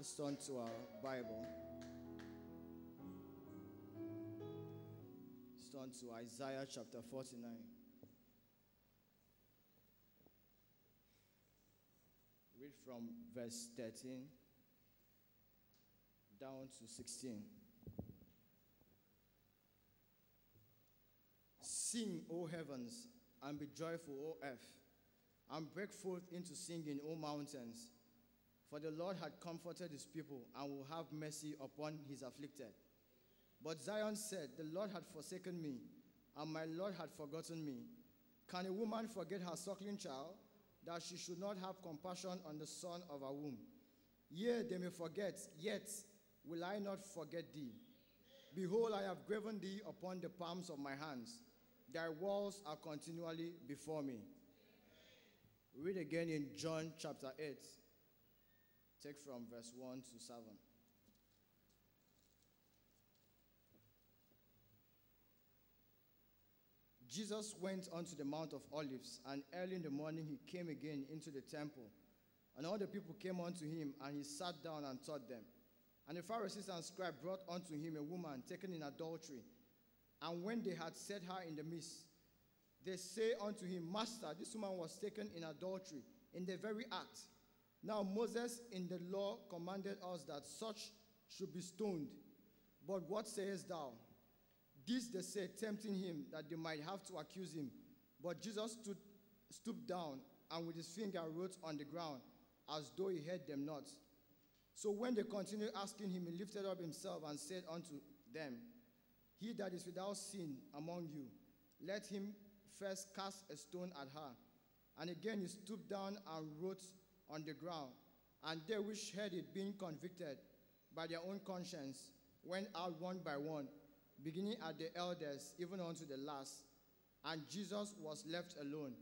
Let's turn to our Bible. Let's turn to Isaiah chapter 49. Read from verse 13 down to 16. Sing, O heavens, and be joyful, O earth, and break forth into singing, O mountains. For the Lord had comforted his people and will have mercy upon his afflicted. But Zion said, The Lord had forsaken me, and my Lord had forgotten me. Can a woman forget her suckling child, that she should not have compassion on the son of her womb? Yea, they may forget, yet will I not forget thee. Behold, I have graven thee upon the palms of my hands. Thy walls are continually before me. Read again in John chapter 8. Take from verse 1 to 7. Jesus went unto the Mount of Olives, and early in the morning he came again into the temple. And all the people came unto him, and he sat down and taught them. And the Pharisees and scribes brought unto him a woman taken in adultery. And when they had set her in the midst, they say unto him, Master, this woman was taken in adultery in the very act. Now Moses in the law commanded us that such should be stoned. But what sayest thou? This they said, tempting him that they might have to accuse him. But Jesus stood, stooped down and with his finger wrote on the ground, as though he heard them not. So when they continued asking him, he lifted up himself and said unto them, He that is without sin among you, let him first cast a stone at her. And again he stooped down and wrote on the ground. And they which heard it, being convicted by their own conscience, went out one by one, beginning at the elders, even unto the last. And Jesus was left alone,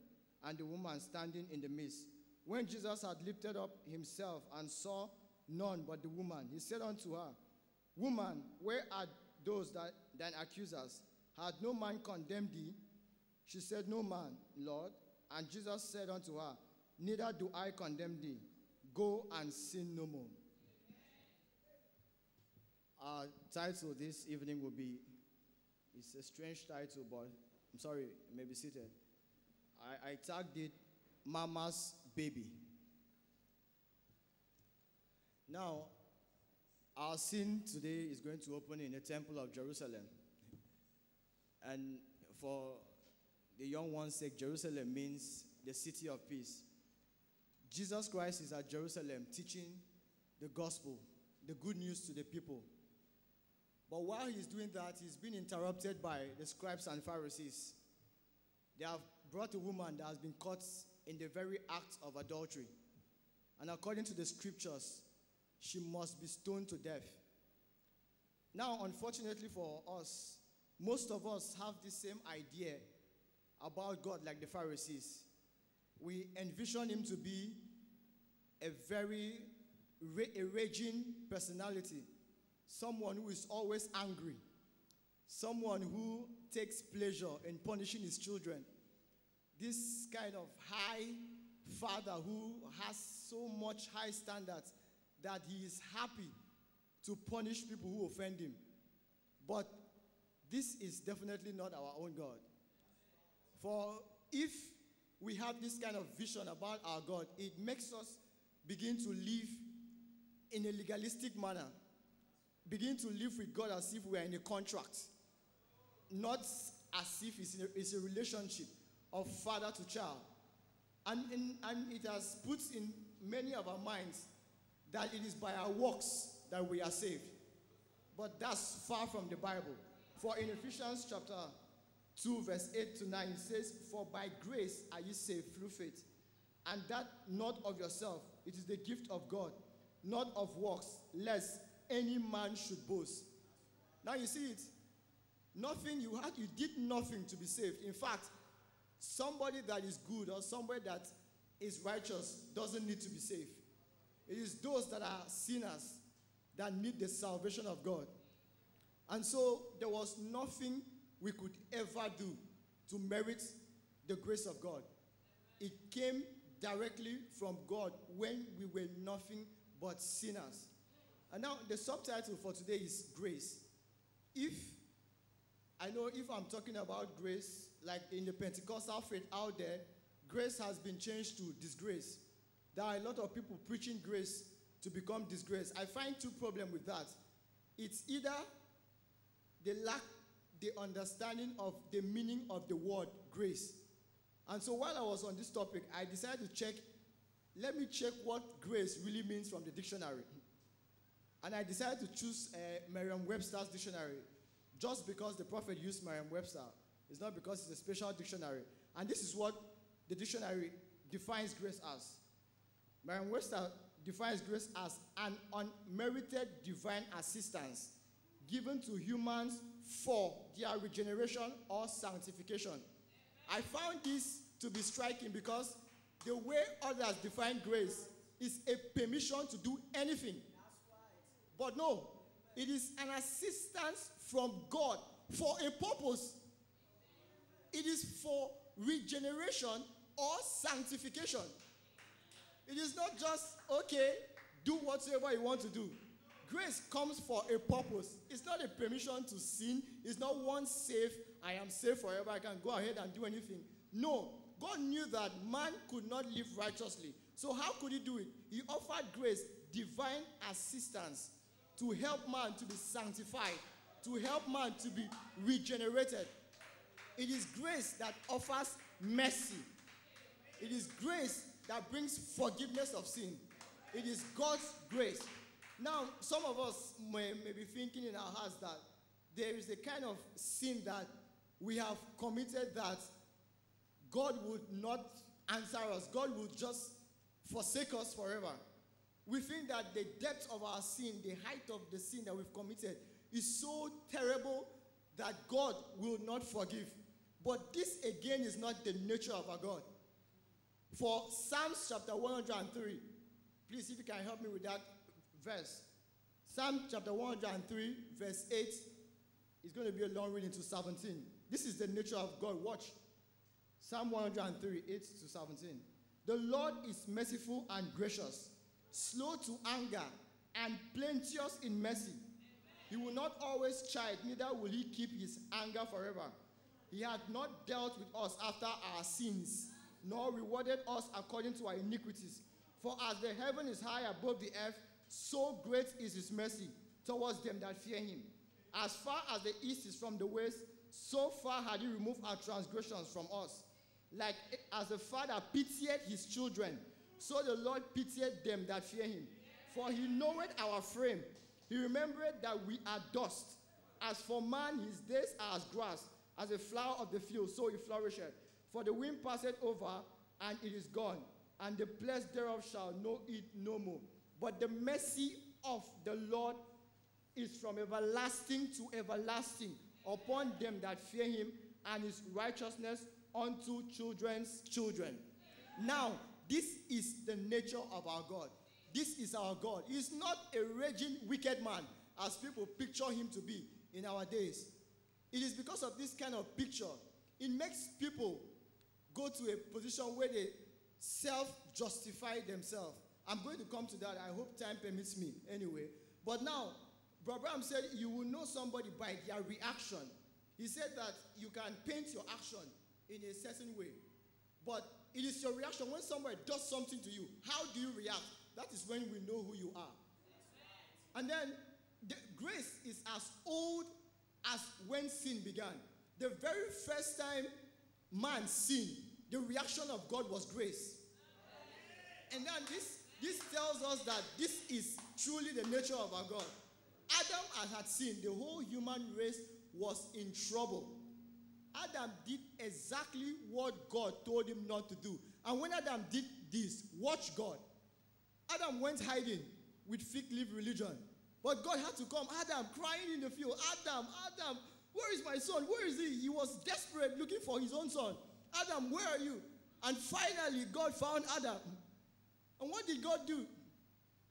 and the woman standing in the midst. When Jesus had lifted up himself and saw none but the woman, he said unto her, Woman, where are those that thine accusers? Had no man condemned thee? She said, No man, Lord. And Jesus said unto her, Neither do I condemn thee. Go and sin no more. Our title this evening will be, it's a strange title, but I'm sorry, you may be seated. I, I tagged it Mama's Baby. Now, our scene today is going to open in the Temple of Jerusalem. And for the young one's sake, Jerusalem means the city of peace. Jesus Christ is at Jerusalem teaching the gospel, the good news to the people. But while he's doing that, he's been interrupted by the scribes and Pharisees. They have brought a woman that has been caught in the very act of adultery. And according to the scriptures, she must be stoned to death. Now, unfortunately for us, most of us have the same idea about God like the Pharisees. We envision him to be a very a raging personality, someone who is always angry, someone who takes pleasure in punishing his children. This kind of high father who has so much high standards that he is happy to punish people who offend him. But this is definitely not our own God. For if we have this kind of vision about our God, it makes us begin to live in a legalistic manner. Begin to live with God as if we are in a contract, not as if it's, a, it's a relationship of father to child. And, and, and it has put in many of our minds that it is by our works that we are saved. But that's far from the Bible. For in Ephesians chapter 2, verse 8 to 9, it says, For by grace are ye saved through faith, and that not of yourself, it is the gift of God, not of works, lest any man should boast. Now you see it. Nothing you had, you did nothing to be saved. In fact, somebody that is good or somebody that is righteous doesn't need to be saved. It is those that are sinners that need the salvation of God. And so there was nothing we could ever do to merit the grace of God. It came directly from God when we were nothing but sinners. And now the subtitle for today is Grace. If I know if I'm talking about grace, like in the Pentecostal faith out there, grace has been changed to disgrace. There are a lot of people preaching grace to become disgrace. I find two problems with that. It's either they lack the understanding of the meaning of the word grace. And so while I was on this topic, I decided to check, let me check what grace really means from the dictionary. And I decided to choose uh, Merriam Webster's dictionary just because the prophet used Merriam Webster. It's not because it's a special dictionary. And this is what the dictionary defines grace as. Merriam Webster defines grace as an unmerited divine assistance given to humans for their regeneration or sanctification. I found this to be striking because the way others define grace is a permission to do anything. But no, it is an assistance from God for a purpose. It is for regeneration or sanctification. It is not just, okay, do whatsoever you want to do. Grace comes for a purpose. It's not a permission to sin. It's not one safe, I am safe forever, I can go ahead and do anything. No, God knew that man could not live righteously. So, how could he do it? He offered grace, divine assistance, to help man to be sanctified, to help man to be regenerated. It is grace that offers mercy. It is grace that brings forgiveness of sin. It is God's grace. Now, some of us may, may be thinking in our hearts that there is a kind of sin that we have committed that God would not answer us. God would just forsake us forever. We think that the depth of our sin, the height of the sin that we've committed, is so terrible that God will not forgive. But this again is not the nature of our God. For Psalms chapter 103, please, if you can help me with that verse. Psalm chapter 103, verse 8 is going to be a long reading to 17. This is the nature of God. Watch. Psalm 103, 8 to 17. The Lord is merciful and gracious, slow to anger, and plenteous in mercy. He will not always chide, neither will he keep his anger forever. He hath not dealt with us after our sins, nor rewarded us according to our iniquities. For as the heaven is high above the earth, so great is his mercy towards them that fear him. As far as the east is from the west, so far had he removed our transgressions from us. Like as the father pitied his children, so the Lord pitied them that fear him. For he knoweth our frame. He remembered that we are dust. As for man, his days are as grass, as a flower of the field, so he flourisheth. For the wind passeth over, and it is gone, and the place thereof shall know it no more. But the mercy of the Lord is from everlasting to everlasting upon them that fear him, and his righteousness unto children's children. Now, this is the nature of our God. This is our God. He's not a raging wicked man as people picture him to be in our days. It is because of this kind of picture. It makes people go to a position where they self justify themselves. I'm going to come to that. I hope time permits me anyway. But now, Brother Branham said you will know somebody by their reaction. He said that you can paint your action in a certain way. But it is your reaction when somebody does something to you. How do you react? That is when we know who you are. And then the grace is as old as when sin began. The very first time man sinned, the reaction of God was grace. And then this, this tells us that this is truly the nature of our God. Adam had sinned, the whole human race was in trouble. Adam did exactly what God told him not to do. And when Adam did this, watch God. Adam went hiding with fig leaf religion. But God had to come. Adam crying in the field. Adam, Adam, where is my son? Where is he? He was desperate looking for his own son. Adam, where are you? And finally, God found Adam. And what did God do?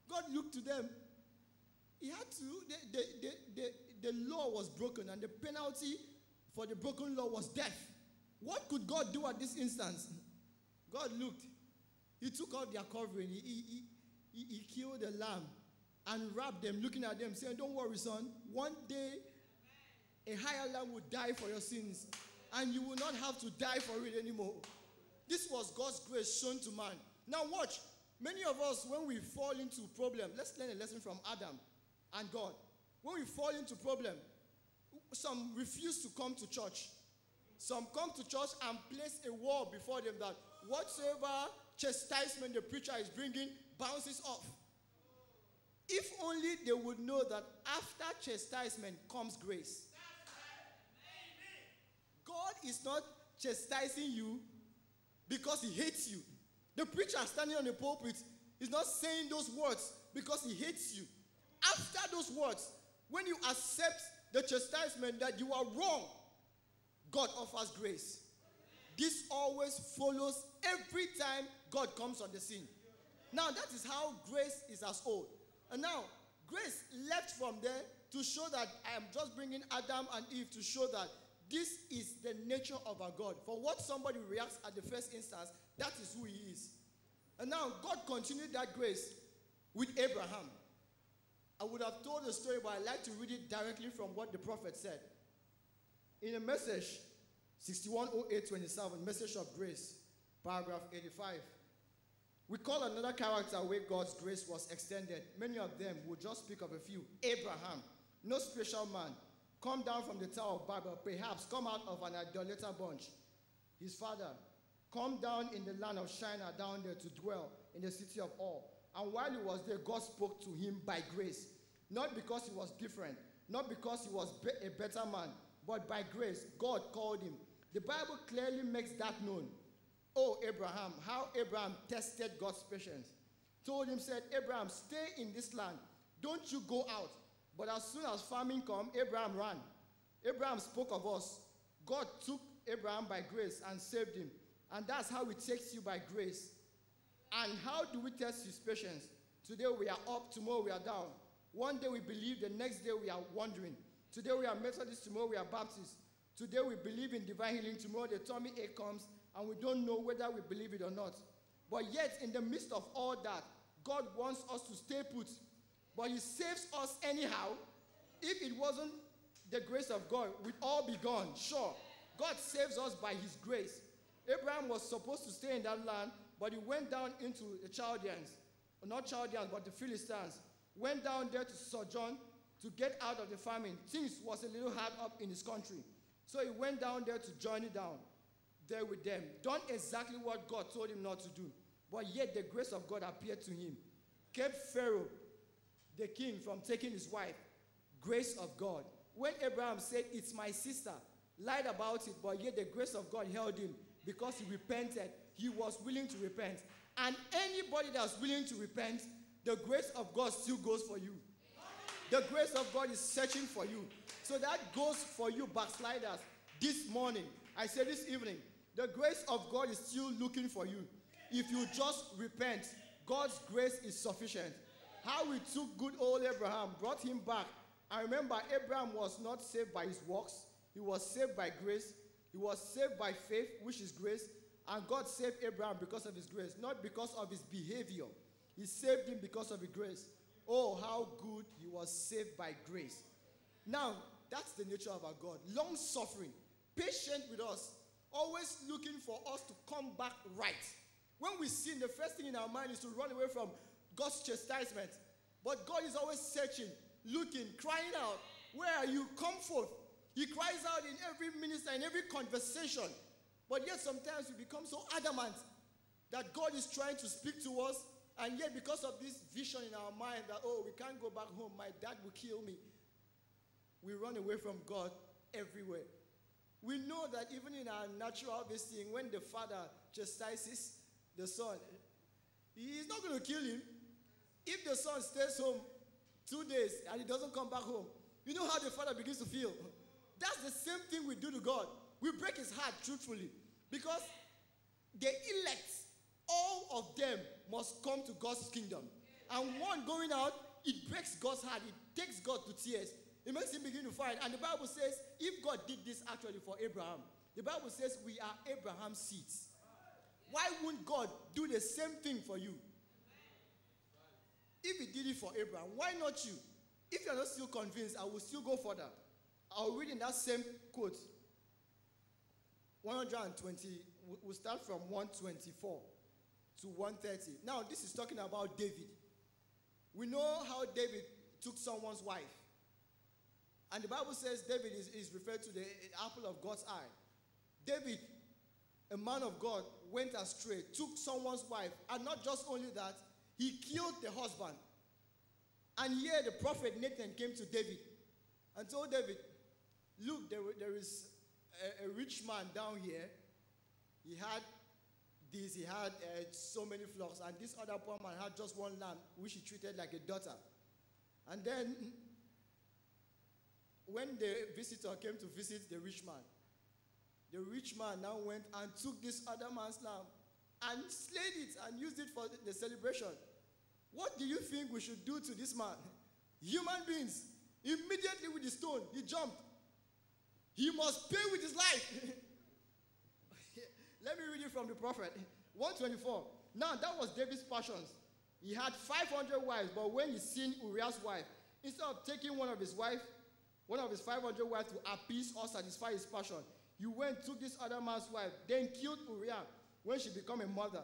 God looked to them. He had to, the, the, the, the, the law was broken, and the penalty for the broken law was death. What could God do at this instance? God looked. He took out their covering. He, he, he, he killed a lamb and wrapped them, looking at them, saying, Don't worry, son. One day, a higher lamb will die for your sins, and you will not have to die for it anymore. This was God's grace shown to man. Now, watch. Many of us, when we fall into problem, let's learn a lesson from Adam and God. When we fall into problem, some refuse to come to church. Some come to church and place a wall before them that whatsoever chastisement the preacher is bringing bounces off. If only they would know that after chastisement comes grace. God is not chastising you because he hates you. The preacher standing on the pulpit is not saying those words because he hates you. After those words, when you accept the chastisement that you are wrong, God offers grace. This always follows every time God comes on the scene. Now, that is how grace is as old. And now, grace left from there to show that I am just bringing Adam and Eve to show that this is the nature of our God. For what somebody reacts at the first instance, that is who he is. And now, God continued that grace with Abraham. I would have told the story, but I like to read it directly from what the prophet said. In a message, 610827, Message of Grace, paragraph 85. We call another character where God's grace was extended. Many of them will just speak of a few. Abraham, no special man, come down from the Tower of Babel, perhaps come out of an idolater bunch. His father, come down in the land of Shinar, down there to dwell in the city of Ur. And while he was there, God spoke to him by grace. Not because he was different, not because he was be- a better man, but by grace, God called him. The Bible clearly makes that known. Oh, Abraham, how Abraham tested God's patience. Told him, said, Abraham, stay in this land. Don't you go out. But as soon as famine come, Abraham ran. Abraham spoke of us. God took Abraham by grace and saved him. And that's how he takes you by grace. And how do we test his patience? Today we are up, tomorrow we are down. One day we believe, the next day we are wandering. Today we are Methodist, tomorrow we are Baptist. Today we believe in divine healing, tomorrow the tummy ache comes, and we don't know whether we believe it or not. But yet, in the midst of all that, God wants us to stay put. But He saves us anyhow. If it wasn't the grace of God, we'd all be gone. Sure. God saves us by His grace. Abraham was supposed to stay in that land, but he went down into the Chaldeans, not Chaldeans, but the Philistines. Went down there to sojourn to get out of the famine. Things was a little hard up in his country. So he went down there to join it down there with them. Done exactly what God told him not to do. But yet the grace of God appeared to him. Kept Pharaoh, the king, from taking his wife. Grace of God. When Abraham said, It's my sister, lied about it, but yet the grace of God held him because he repented. He was willing to repent. And anybody that's willing to repent, the grace of God still goes for you. The grace of God is searching for you. So that goes for you, backsliders, this morning. I say this evening, the grace of God is still looking for you. If you just repent, God's grace is sufficient. How we took good old Abraham, brought him back. I remember Abraham was not saved by his works, he was saved by grace. He was saved by faith, which is grace. And God saved Abraham because of his grace, not because of his behavior. He saved him because of his grace. Oh, how good he was saved by grace. Now, that's the nature of our God. Long suffering, patient with us, always looking for us to come back right. When we sin, the first thing in our mind is to run away from God's chastisement. But God is always searching, looking, crying out, Where are you? Come forth. He cries out in every minister, in every conversation. But yet sometimes we become so adamant that God is trying to speak to us, and yet because of this vision in our mind that, oh, we can't go back home, my dad will kill me, we run away from God everywhere. We know that even in our natural thing, when the father chastises the son, he is not going to kill him. If the son stays home two days and he doesn't come back home, you know how the father begins to feel. That's the same thing we do to God. We break his heart truthfully because the elect, all of them must come to God's kingdom. And one going out, it breaks God's heart. It takes God to tears. It makes him begin to fight. And the Bible says, if God did this actually for Abraham, the Bible says we are Abraham's seeds. Why wouldn't God do the same thing for you? if he did it for Abraham, why not you? If you're not still convinced, I will still go further. I'll read in that same quote 120, we'll start from 124 to 130. Now, this is talking about David. We know how David took someone's wife. And the Bible says David is, is referred to the apple of God's eye. David, a man of God, went astray, took someone's wife, and not just only that, he killed the husband. And here the prophet Nathan came to David and told David, Look, there, there is a, a rich man down here. He had this, he had uh, so many flocks, and this other poor man had just one lamb, which he treated like a daughter. And then, when the visitor came to visit the rich man, the rich man now went and took this other man's lamb and slayed it and used it for the celebration. What do you think we should do to this man? Human beings. Immediately with the stone, he jumped. He must pay with his life. Let me read it from the prophet. 124. Now that was David's passions. He had 500 wives, but when he seen Uriah's wife, instead of taking one of his wife, one of his 500 wives to appease or satisfy his passion, he went took this other man's wife, then killed Uriah when she became a mother.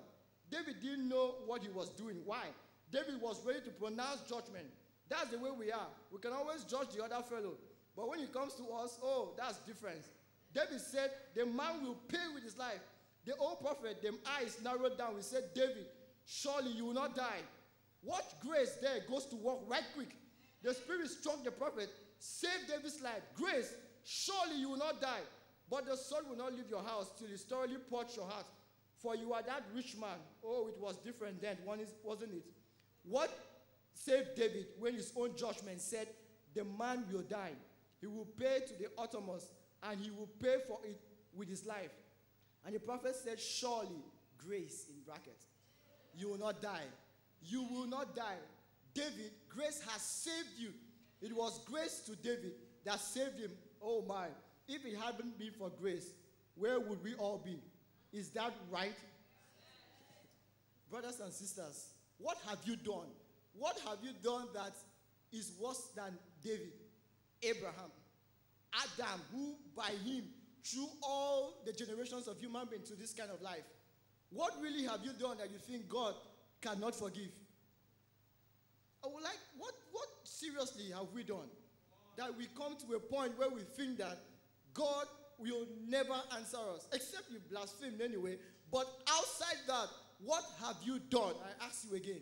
David didn't know what he was doing. Why? David was ready to pronounce judgment. That's the way we are. We can always judge the other fellow. But when it comes to us, oh, that's different. David said, the man will pay with his life. The old prophet, them eyes narrowed down. He said, David, surely you will not die. What grace there goes to work right quick. The spirit struck the prophet, saved David's life. Grace, surely you will not die. But the sun will not leave your house till it's thoroughly purged your heart. For you are that rich man. Oh, it was different then, One wasn't it? What saved David when his own judgment said, The man will die. He will pay to the uttermost, and he will pay for it with his life. And the prophet said, Surely, grace in brackets. You will not die. You will not die. David, grace has saved you. It was grace to David that saved him. Oh my. If it hadn't been for grace, where would we all be? Is that right? Brothers and sisters, what have you done? What have you done that is worse than David, Abraham, Adam, who by him, through all the generations of human beings to this kind of life, what really have you done that you think God cannot forgive? I would like, what, what seriously have we done that we come to a point where we think that God will never answer us, except you blaspheme anyway. But outside that, what have you done? I ask you again.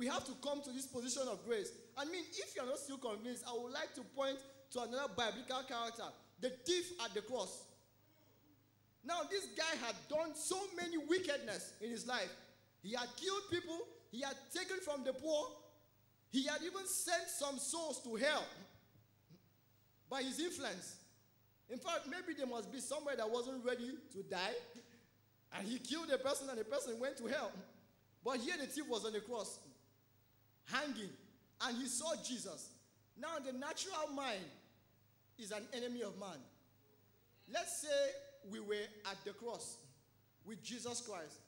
We have to come to this position of grace. I mean, if you're not still convinced, I would like to point to another biblical character the thief at the cross. Now, this guy had done so many wickedness in his life. He had killed people, he had taken from the poor, he had even sent some souls to hell by his influence. In fact, maybe there must be somewhere that wasn't ready to die, and he killed a person, and the person went to hell. But here the thief was on the cross, hanging, and he saw Jesus. Now, the natural mind is an enemy of man. Let's say we were at the cross with Jesus Christ,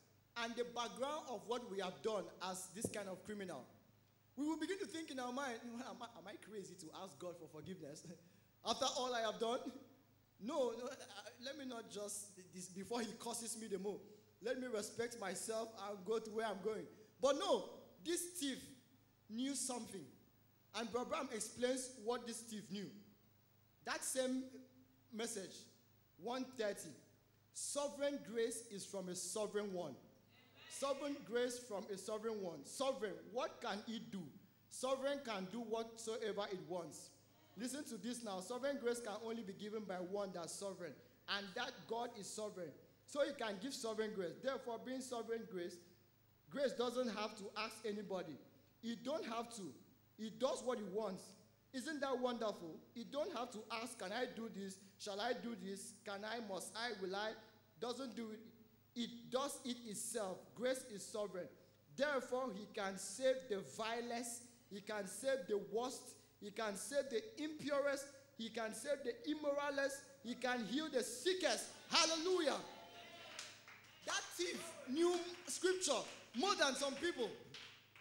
and the background of what we have done as this kind of criminal. We will begin to think in our mind, am I, am I crazy to ask God for forgiveness? After all I have done? No, no uh, let me not just, this, before he curses me the more, let me respect myself and go to where I'm going. But no, this thief knew something. And Branham explains what this thief knew. That same message, 130. Sovereign grace is from a sovereign one. Sovereign grace from a sovereign one. Sovereign, what can it do? Sovereign can do whatsoever it wants. Listen to this now. Sovereign grace can only be given by one that's sovereign, and that God is sovereign. So he can give sovereign grace. Therefore, being sovereign grace, grace doesn't have to ask anybody. He don't have to. He does what he wants. Isn't that wonderful? He don't have to ask, can I do this? Shall I do this? Can I? Must I? Will I? Doesn't do it. It does it itself. Grace is sovereign. Therefore, he can save the vilest, he can save the worst, he can save the impurest. He can save the immoralist. He can heal the sickest. Hallelujah. That thief knew scripture more than some people.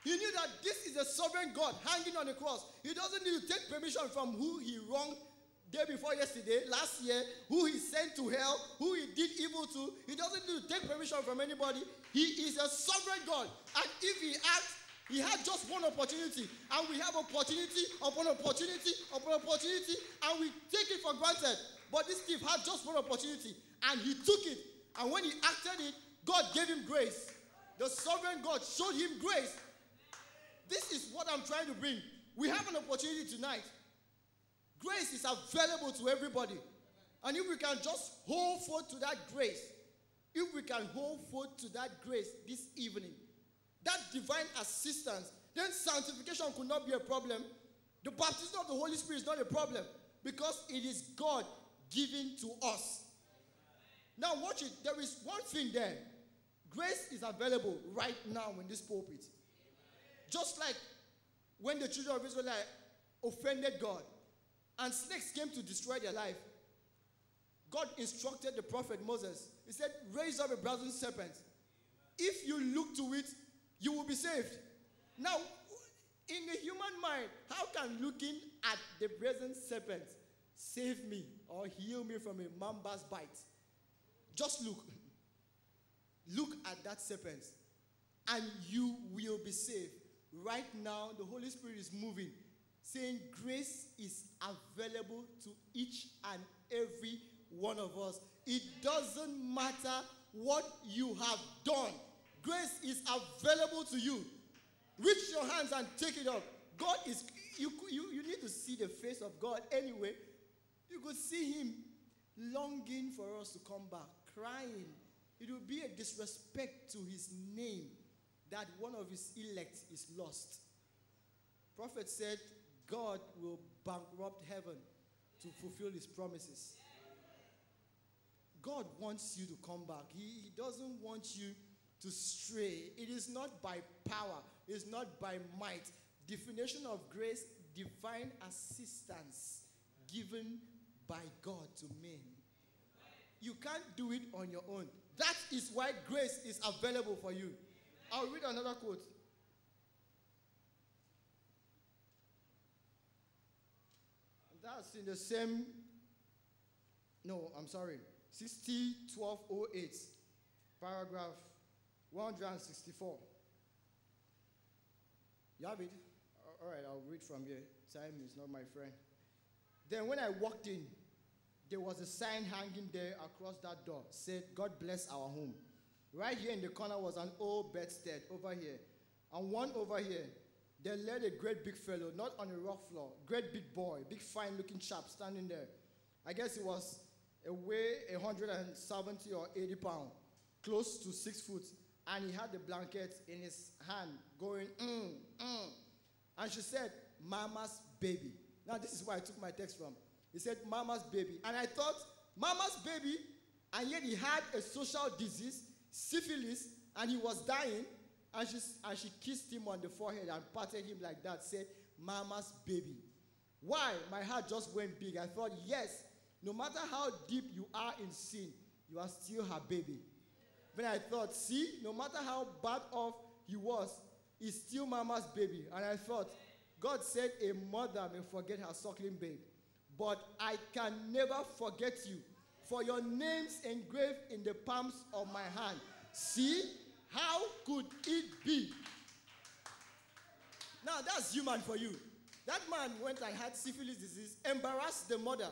He knew that this is a sovereign God hanging on the cross. He doesn't need to take permission from who he wronged day before yesterday, last year, who he sent to hell, who he did evil to. He doesn't need to take permission from anybody. He is a sovereign God. And if he acts, he had just one opportunity. And we have opportunity upon opportunity upon opportunity, and we take it for granted. But this thief had just one opportunity, and he took it. And when he acted it, God gave him grace. The sovereign God showed him grace. This is what I'm trying to bring. We have an opportunity tonight. Grace is available to everybody. And if we can just hold forth to that grace, if we can hold forth to that grace this evening, that divine assistance, then sanctification could not be a problem. The baptism of the Holy Spirit is not a problem because it is God giving to us. Now, watch it. There is one thing there. Grace is available right now in this pulpit. Just like when the children of Israel offended God and snakes came to destroy their life, God instructed the prophet Moses. He said, Raise up a brazen serpent. If you look to it, you will be saved. Now, in the human mind, how can looking at the brazen serpent save me or heal me from a mamba's bite? Just look. Look at that serpent and you will be saved. Right now, the Holy Spirit is moving, saying grace is available to each and every one of us. It doesn't matter what you have done, grace is available to you. Reach your hands and take it up. God is, you, you, you need to see the face of God anyway. You could see Him longing for us to come back, crying. It would be a disrespect to His name that one of His elect is lost. Prophet said, God will bankrupt heaven to fulfill His promises. God wants you to come back. He, he doesn't want you to stray. It is not by power, it is not by might. Definition of grace, divine assistance given by God to men. You can't do it on your own. That is why grace is available for you. I'll read another quote. That's in the same, no, I'm sorry, 60 1208, paragraph 164. You have it? All right, I'll read from here. Time is not my friend. Then when I walked in, there was a sign hanging there across that door. Said, God bless our home. Right here in the corner was an old bedstead over here. And one over here. There lay a great big fellow, not on a rock floor. Great big boy, big fine looking chap standing there. I guess he was a weigh 170 or 80 pounds, close to six foot. And he had the blanket in his hand going, mm, mm. And she said, Mama's baby. Now, this is where I took my text from. He said, Mama's baby. And I thought, Mama's baby, and yet he had a social disease, syphilis, and he was dying. And she, and she kissed him on the forehead and patted him like that, said, Mama's baby. Why? My heart just went big. I thought, yes, no matter how deep you are in sin, you are still her baby. Then I thought, see, no matter how bad off he was, he's still mama's baby. And I thought, God said a mother may forget her suckling babe, but I can never forget you, for your name's engraved in the palms of my hand. See, how could it be? Now that's human for you. That man went and had syphilis disease, embarrassed the mother.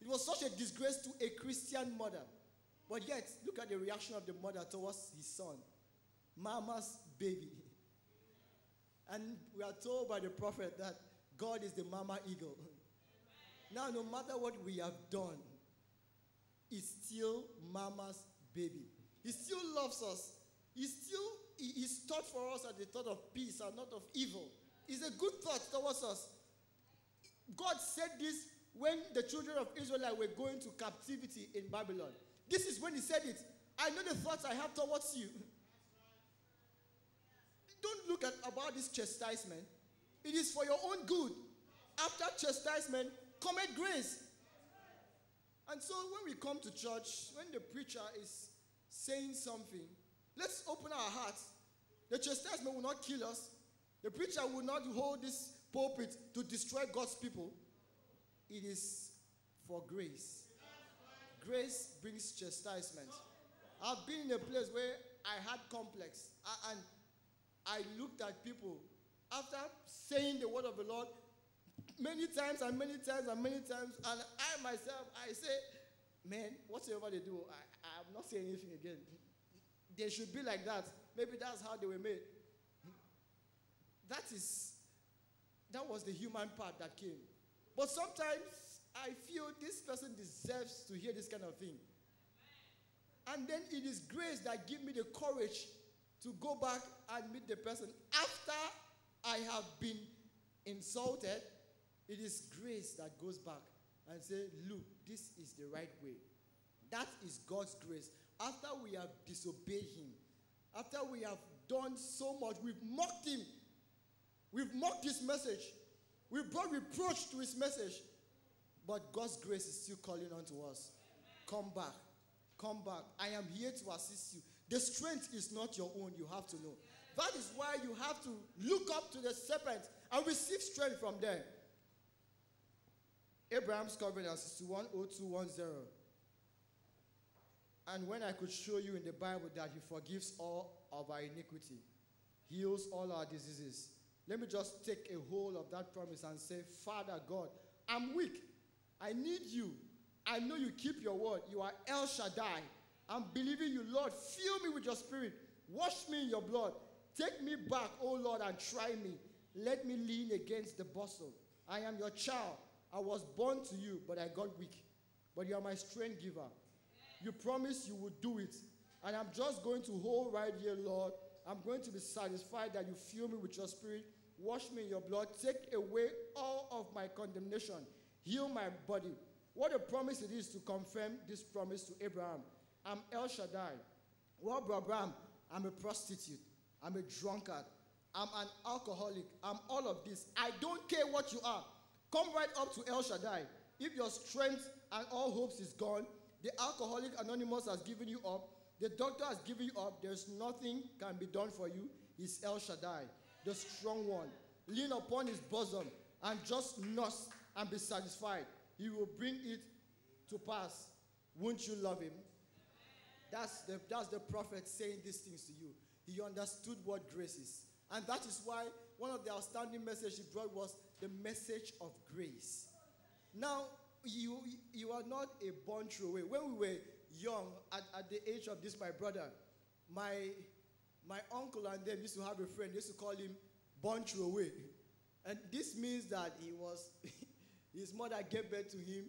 It was such a disgrace to a Christian mother. But yet, look at the reaction of the mother towards his son. Mama's baby. And we are told by the prophet that God is the mama eagle. Now, no matter what we have done, he's still mama's baby. He still loves us. He still his taught for us at the thought of peace and not of evil. It's a good thought towards us. God said this when the children of Israel were going to captivity in Babylon. This is when he said it. I know the thoughts I have towards you. Don't look at about this chastisement. It is for your own good. After chastisement, commit grace. And so when we come to church, when the preacher is saying something, let's open our hearts. The chastisement will not kill us. The preacher will not hold this pulpit to destroy God's people. It is for grace. Grace brings chastisement. I've been in a place where I had complex and I looked at people after saying the word of the Lord many times and many times and many times, and I myself, I say, man, whatever they do, I, I'm not saying anything again. They should be like that. Maybe that's how they were made. That is, that was the human part that came. But sometimes I feel this person deserves to hear this kind of thing. And then it is grace that give me the courage to go back and meet the person after I have been insulted. It is grace that goes back and say, look, this is the right way. That is God's grace. After we have disobeyed him, after we have done so much, we've mocked him. We've mocked his message. We've brought reproach to his message. But God's grace is still calling unto us. Come back. Come back. I am here to assist you. The strength is not your own, you have to know. That is why you have to look up to the serpent and receive strength from there. Abraham's covenant is 10210. And when I could show you in the Bible that he forgives all of our iniquity, heals all our diseases, let me just take a hold of that promise and say, Father God, I'm weak. I need you. I know you keep your word. You are El Shaddai. I'm believing you, Lord. Fill me with your spirit. Wash me in your blood. Take me back, oh Lord, and try me. Let me lean against the bustle. I am your child. I was born to you, but I got weak. But you are my strength giver. You promised you would do it. And I'm just going to hold right here, Lord. I'm going to be satisfied that you fill me with your spirit. Wash me in your blood. Take away all of my condemnation. Heal my body. What a promise it is to confirm this promise to Abraham. I'm El Shaddai. Well, Abraham, I'm a prostitute. I'm a drunkard. I'm an alcoholic. I'm all of this. I don't care what you are. Come right up to El Shaddai. If your strength and all hopes is gone, the alcoholic anonymous has given you up, the doctor has given you up, there's nothing can be done for you. He's El Shaddai, the strong one. Lean upon his bosom and just nurse and be satisfied. He will bring it to pass. Won't you love him? That's the, that's the prophet saying these things to you. He understood what grace is. And that is why one of the outstanding messages he brought was the message of grace. Now, you, you are not a born away. When we were young, at, at the age of this, my brother, my, my uncle and them used to have a friend, they used to call him born away. And this means that he was, his mother gave birth to him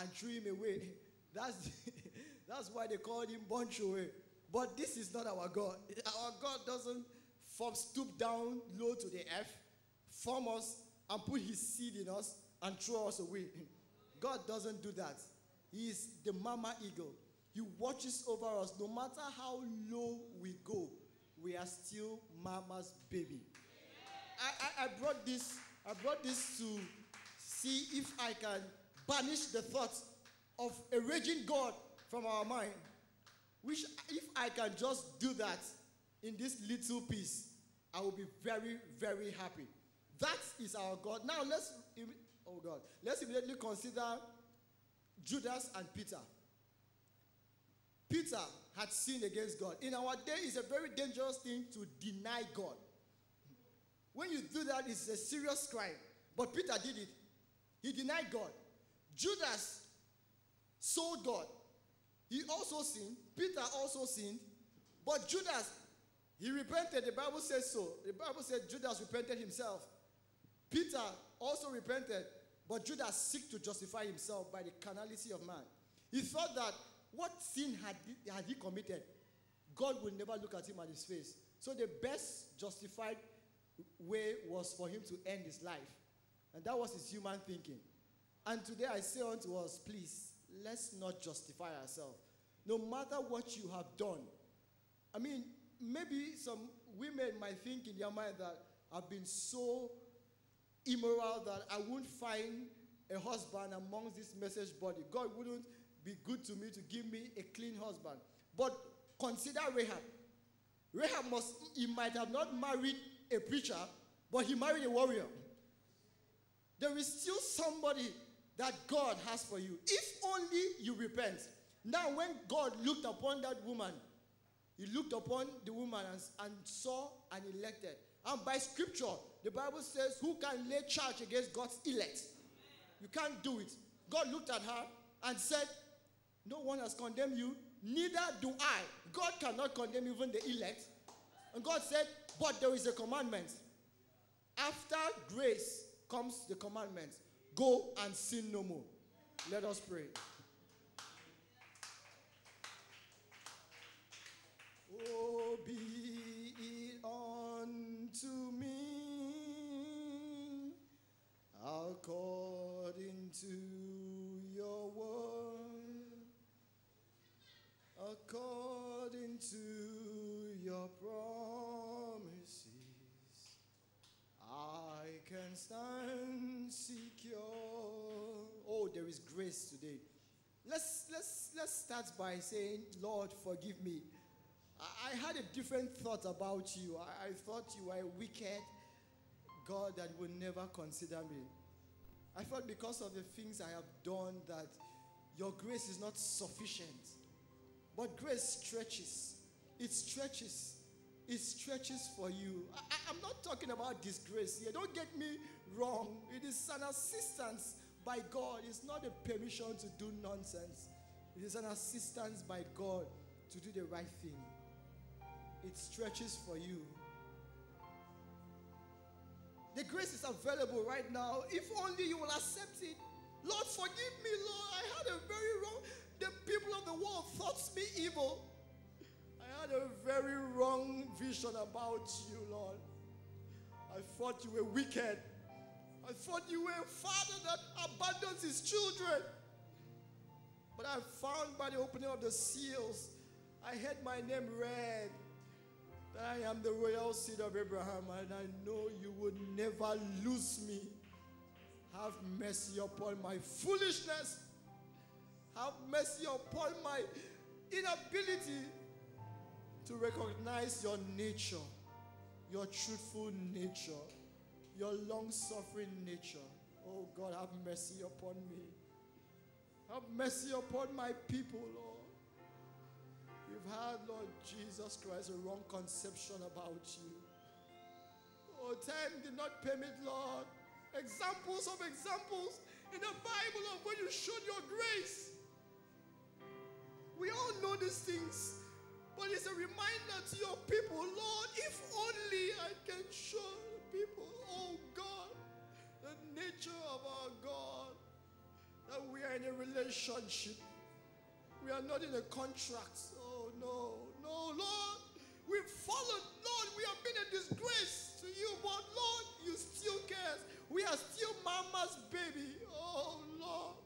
and threw him away. That's, that's why they called him born away. But this is not our God. Our God doesn't stoop down low to the earth, form us, and put his seed in us and throw us away. God doesn't do that. He is the mama eagle. He watches over us. No matter how low we go, we are still mama's baby. I, I, I brought this, I brought this to see if I can banish the thoughts of a raging God from our mind. Which, if I can just do that in this little piece, I will be very, very happy. That is our God. Now let's, oh God, let's immediately consider Judas and Peter. Peter had sinned against God. In our day, it's a very dangerous thing to deny God. When you do that, it's a serious crime. But Peter did it. He denied God. Judas sold God. He also sinned. Peter also sinned. But Judas, he repented. The Bible says so. The Bible said Judas repented himself. Peter also repented. But Judas seek to justify himself by the carnality of man. He thought that what sin had, had he committed, God would never look at him at his face. So the best justified way was for him to end his life. And that was his human thinking. And today I say unto us, please, let's not justify ourselves. No matter what you have done. I mean, maybe some women might think in their mind that I've been so immoral that I won't find a husband amongst this message body. God wouldn't be good to me to give me a clean husband. But consider Rahab. Rahab must, he might have not married a preacher, but he married a warrior. There is still somebody that God has for you. If only you repent. Now, when God looked upon that woman, he looked upon the woman and, and saw and elected. And by scripture, the Bible says, Who can lay charge against God's elect? You can't do it. God looked at her and said, No one has condemned you, neither do I. God cannot condemn even the elect. And God said, But there is a commandment. After grace comes the commandment go and sin no more. Let us pray. Oh, be it unto me according to your word, according to your promises. I can stand secure. Oh, there is grace today. Let's let's let's start by saying, Lord, forgive me. I, I had a different thought about you. I, I thought you were a wicked God that would never consider me. I thought because of the things I have done that your grace is not sufficient. But grace stretches. It stretches. It stretches for you. I, am not talking about disgrace here. Don't get me wrong. It is an assistance by God. It's not a permission to do nonsense. It is an assistance by God to do the right thing. It stretches for you. The grace is available right now. If only you will accept it. Lord, forgive me, Lord. I had a very wrong. The people of the world thought me evil. I had a very wrong vision about you, Lord. I thought you were wicked. I thought you were a father that abandons his children. But I found by the opening of the seals, I had my name read I am the royal seed of Abraham, and I know you would never lose me. Have mercy upon my foolishness. Have mercy upon my inability to recognize your nature, your truthful nature, your long suffering nature. Oh God, have mercy upon me. Have mercy upon my people, Lord. We've had, Lord Jesus Christ, a wrong conception about you. Oh, time did not permit, Lord. Examples of examples in the Bible of when you showed your grace. We all know these things, but it's a reminder to your people, Lord, if only I can show people, oh God, the nature of our God, that we are in a relationship. We are not in a contract. No, no, Lord. We've fallen, Lord. We have been a disgrace to you, but Lord, you still care. We are still mama's baby. Oh Lord.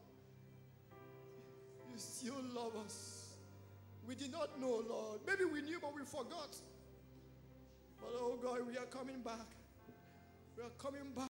You still love us. We did not know, Lord. Maybe we knew, but we forgot. But oh God, we are coming back. We are coming back.